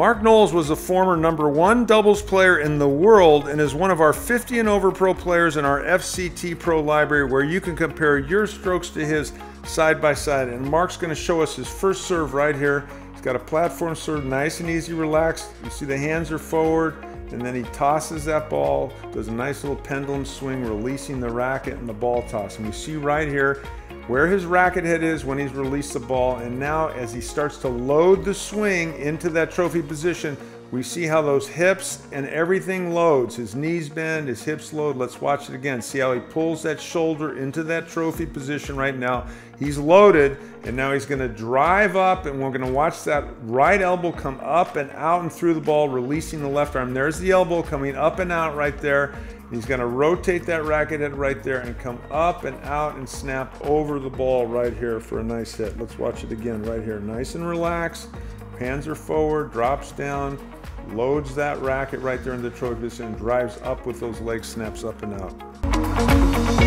Mark Knowles was a former number one doubles player in the world and is one of our 50 and over pro players in our FCT Pro library where you can compare your strokes to his side by side. And Mark's going to show us his first serve right here. He's got a platform serve, nice and easy, relaxed. You see the hands are forward, and then he tosses that ball, does a nice little pendulum swing, releasing the racket and the ball toss. And we see right here, where his racket head is when he's released the ball. And now as he starts to load the swing into that trophy position, we see how those hips and everything loads. His knees bend, his hips load. Let's watch it again. See how he pulls that shoulder into that trophy position right now. He's loaded, and now he's gonna drive up, and we're gonna watch that right elbow come up and out and through the ball, releasing the left arm. There's the elbow coming up and out right there. He's gonna rotate that racket head right there and come up and out and snap over the ball right here for a nice hit. Let's watch it again right here. Nice and relaxed. Hands are forward, drops down, loads that racket right there in the position, and drives up with those leg snaps up and out.